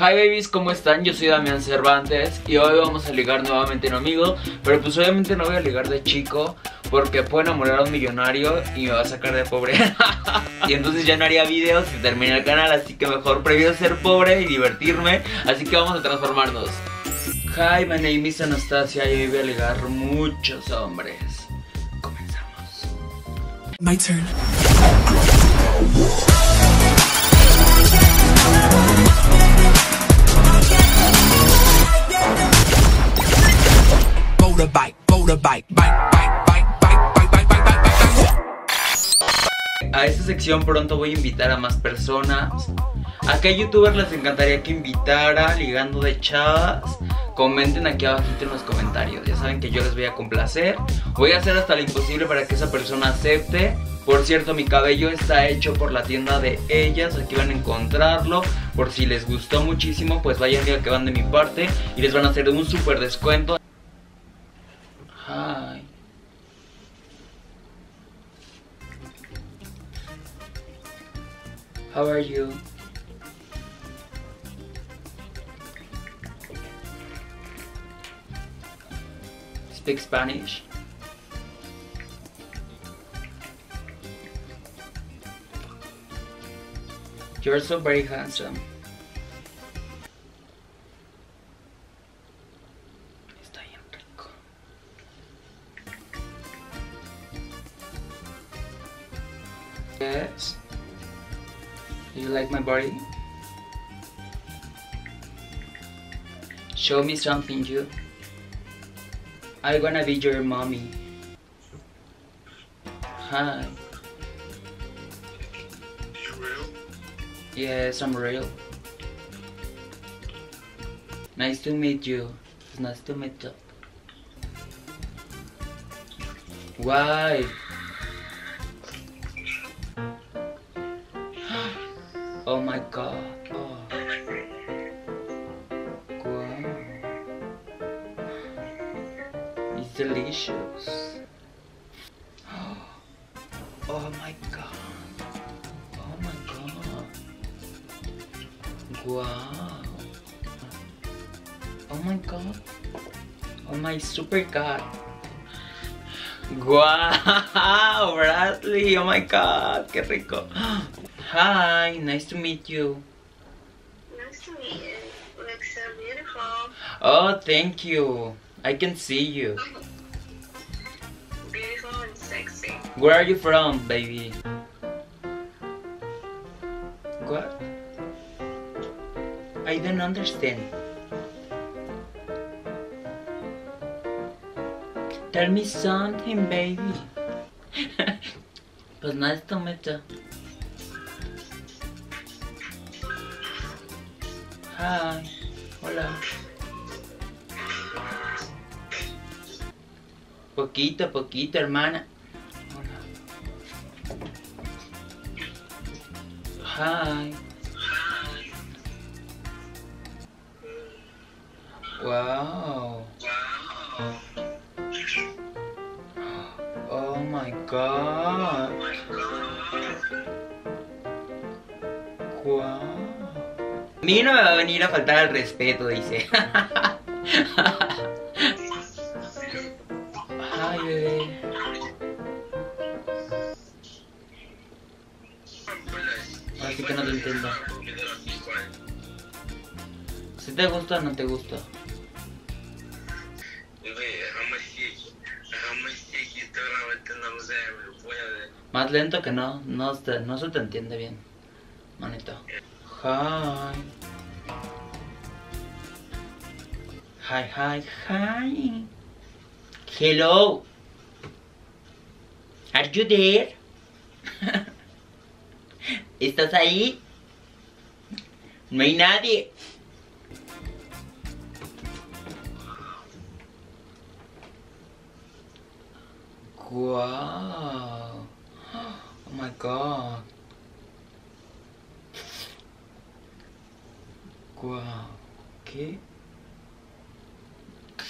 Hi babies, ¿cómo están? Yo soy Damián Cervantes y hoy vamos a ligar nuevamente en amigo Pero pues obviamente no voy a ligar de chico porque puedo enamorar a un millonario y me va a sacar de pobre Y entonces ya no haría videos y termina el canal Así que mejor prefiero ser pobre y divertirme Así que vamos a transformarnos Hi, my name is Anastasia y hoy voy a ligar muchos hombres Comenzamos My turn. A esta sección pronto voy a invitar a más personas. ¿A qué youtubers les encantaría que invitara ligando de chavas? Comenten aquí abajito en los comentarios. Ya saben que yo les voy a complacer. Voy a hacer hasta lo imposible para que esa persona acepte. Por cierto, mi cabello está hecho por la tienda de ellas. Aquí van a encontrarlo. Por si les gustó muchísimo, pues vayan a que van de mi parte. Y les van a hacer un super descuento. How are you? Speak Spanish. You're so very handsome. Está bien rico. Yes. Do you like my body? Show me something, you. I wanna be your mommy. Hi. You real? Yes, I'm real. Nice to meet you. It's nice to meet you. Why? Delicious. Oh my god. Oh my god. Wow. Oh my god. Oh my super god. Wow, Bradley. Oh my god, qué rico. Hi, nice to meet you. Nice to meet you. You look so beautiful. Oh, thank you. I can see you. Beautiful and sexy. Where are you from, baby? What? I don't understand. Tell me something, baby. pues nice to meet you. Hi. Poquito, poquito, hermana. Hi. Wow. Oh my god. Wow. A mí no me va a venir a faltar al respeto, dice. Ay, bebé. Así que no te entiendo. Si te gusta o no te gusta. Más lento que no, no, se- no se te entiende bien. Manito. Hi. Hi, hi, hi. Hello. Are you there? ¿Estás ahí? No hay nadie. Wow. Oh my god. Wow. Qué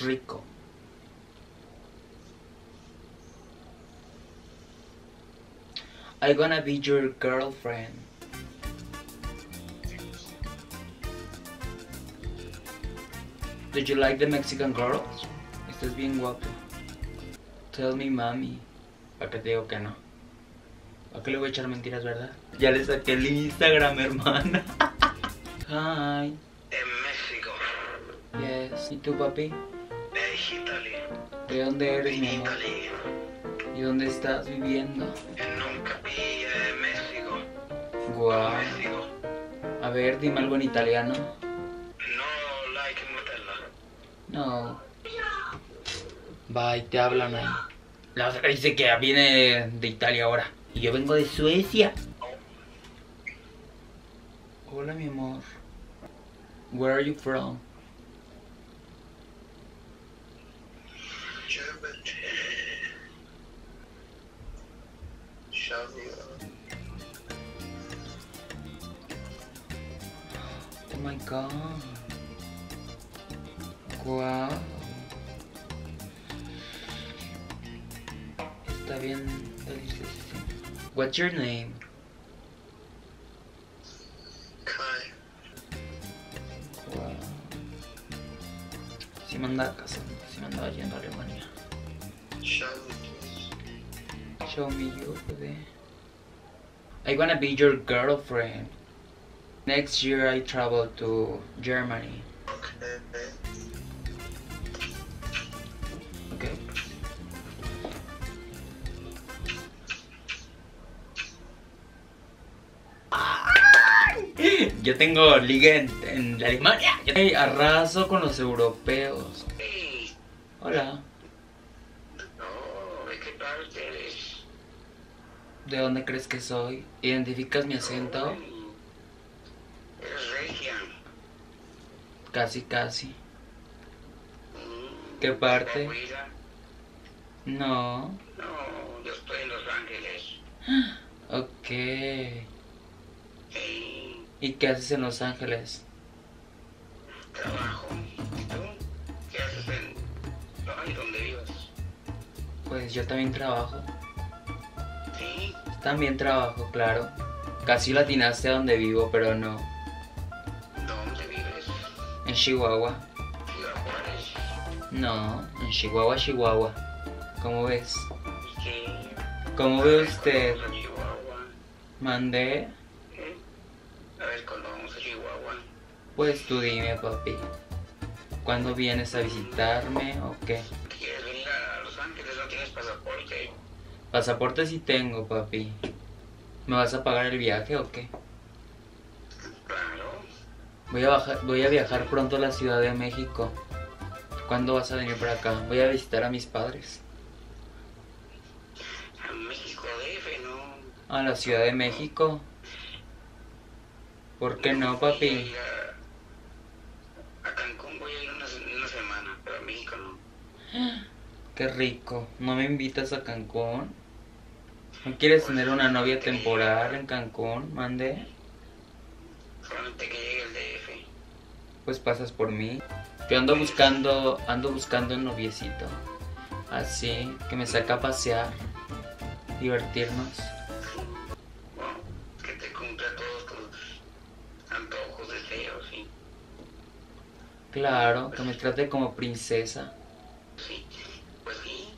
rico. I gonna be your girlfriend. Did you like the Mexican girls? Estás bien guapo. Tell me, mami. ¿Para qué te digo que no? ¿Para qué le voy a echar mentiras, verdad? Ya le saqué el Instagram, hermana. Hi. En México, Yes. ¿Y tú, papi? en Italia, ¿De dónde eres, mi amor? Italia, ¿Y dónde estás viviendo? en un capilla de México, Guau. México. A ver, dime algo en italiano. No like Nutella. No. Bye, te hablan ahí. La otra dice que viene de Italia ahora. Y yo vengo de Suecia. Hola, mi amor. Where are you from? German. Oh my god. Wow. Está bien delicioso. What's your name? Kai. Wow. Si me andaba casando, si me andaba yendo a Alemania. Show me you, bebé. I wanna be your girlfriend. Next year I travel to Germany. Okay. Yo tengo liga en, Alemania. Yo arraso con los europeos. Hola. no, ¿de qué parte eres? ¿De dónde crees que soy? ¿Identificas mi acento? Eres regia. Casi, casi. Mm, ¿Qué parte? No. No, yo estoy en Los Ángeles. Ok. ¿Y qué haces en Los Ángeles? trabajo. ¿Y tú? ¿Qué haces en... Ay, ¿dónde vives? Pues yo también trabajo. También trabajo, claro. Casi latinaste a donde vivo, pero no. ¿dónde vives? En Chihuahua. No, en Chihuahua, Chihuahua. ¿Cómo ves? Sí. ¿Cómo ve usted? Mandé. ¿eh? A ver, cuando vamos a Chihuahua. Pues tú dime, papi. ¿Cuándo vienes a visitarme o qué? ¿Quieres venir a Los Ángeles? ¿No tienes pasaporte? Pasaporte sí tengo, papi. ¿Me vas a pagar el viaje o qué? Claro. Voy a, bajar, voy a viajar pronto a la Ciudad de México. ¿Cuándo vas a venir para acá? Voy a visitar a mis padres. A México DF, ¿no? A la Ciudad de México. ¿Por qué no, papi? ir a, a Cancún voy a ir una, se- una semana, pero a México no. Qué rico. ¿No me invitas a Cancún? ¿No quieres tener una novia temporal en Cancún? Mande. Solamente que llegue el DF. Pues pasas por mí. Yo ando buscando, ando buscando un noviecito. Así, que me saca a pasear. Divertirnos. Bueno, que te cumpla todos tus antojos, deseos, ¿sí? Claro, que me trate como princesa. Sí, pues sí.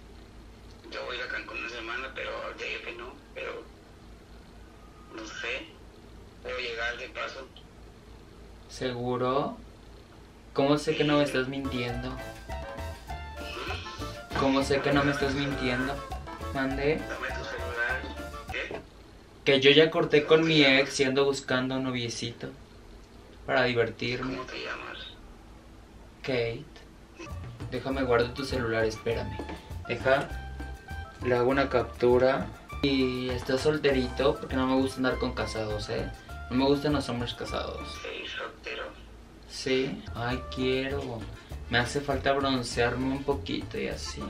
Yo voy a ir a Cancún una semana, pero al DF no, pero no sé. De paso. ¿Seguro? ¿Cómo sé que no me estás mintiendo? ¿Cómo sé que no me estás mintiendo? Mande. Dame tu celular. ¿Qué? Que yo ya corté con mi ex y ando buscando un noviecito. Para divertirme. ¿Cómo te llamas? Kate. Déjame guardo tu celular, espérame. Deja. Le hago una captura. Y estás solterito porque no me gusta andar con casados, ¿eh? No me gustan los hombres casados. Sí, soltero. Sí. Ay, quiero. Me hace falta broncearme un poquito y así.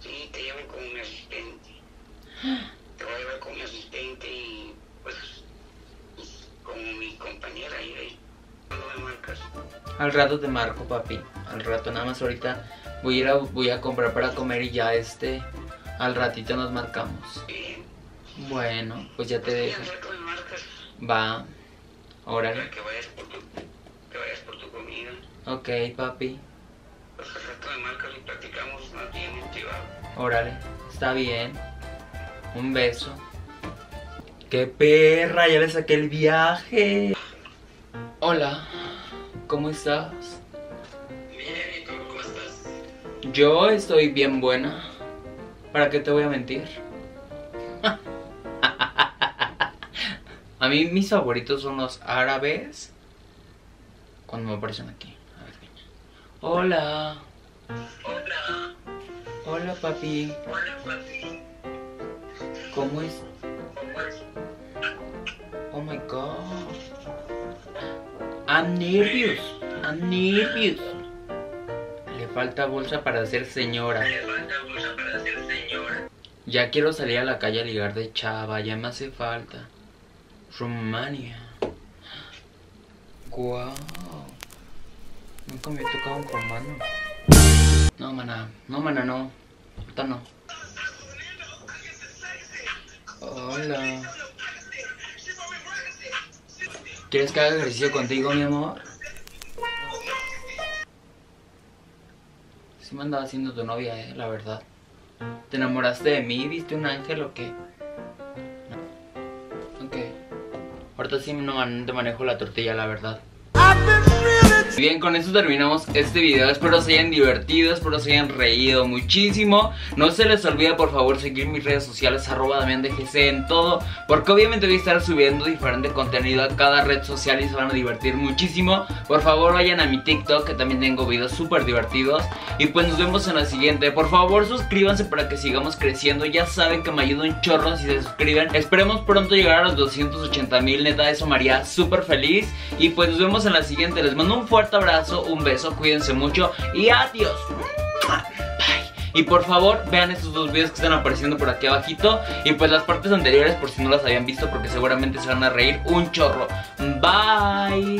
Sí, te llevo con mi asistente. Te voy a llevar con mi asistente y pues con mi compañera ahí de cuando me marcas. Al rato te marco, papi. Al rato, nada más ahorita voy a ir a, voy a comprar para comer y ya este. Al ratito nos marcamos. Bien. Bueno, pues ya te Sí, dejo. al rato me marcas Va. Órale. que vayas por tu, que vayas por tu comida. Ok, papi. pues al rato me marcas y platicamos más bien en privado. Órale, está bien. Un beso. ¡Qué perra! Ya le saqué el viaje. Hola, ¿cómo estás? Bien, ¿y tú cómo estás? Yo estoy bien buena. ¿Para qué te voy a mentir? A mí mis favoritos son los árabes. Cuando me aparecen aquí. A ver. Hola. Hola, Hola, papi. hola papi, ¿Cómo es? ¿cómo es? Oh my god. I'm nervous. I'm nervous. Le falta bolsa para ser señora. Le falta bolsa para ser señora. Ya quiero salir a la calle a ligar de chava, ya me hace falta. Rumania. Guau. Nunca me he tocado un romano. No, mana, no, mana, no. Ahorita no. Hola. ¿Quieres que haga ejercicio contigo, mi amor? Sí me andaba haciendo tu novia, eh, la verdad. ¿Te enamoraste de mí? ¿Viste un ángel o qué? Ahorita sí no te manejo la tortilla, la verdad. Bien, con eso terminamos este video. Espero se hayan divertido, espero se hayan reído muchísimo. No se les olvide, por favor, seguir mis redes sociales, arroba Damián de GC en todo. Porque obviamente voy a estar subiendo diferente contenido a cada red social y se van a divertir muchísimo. Por favor, vayan a mi TikTok, que también tengo videos súper divertidos. Y pues nos vemos en la siguiente. Por favor, suscríbanse para que sigamos creciendo. Ya saben que me ayuda un chorro si se suscriben. Esperemos pronto llegar a los 280 mil. Neta, eso me haría súper feliz. Y pues nos vemos en la siguiente. Les mando un fuerte abrazo, un beso, cuídense mucho y adiós. Y por favor, vean estos dos videos que están apareciendo por aquí abajito. Y pues las partes anteriores por si no las habían visto porque seguramente se van a reír un chorro. Bye.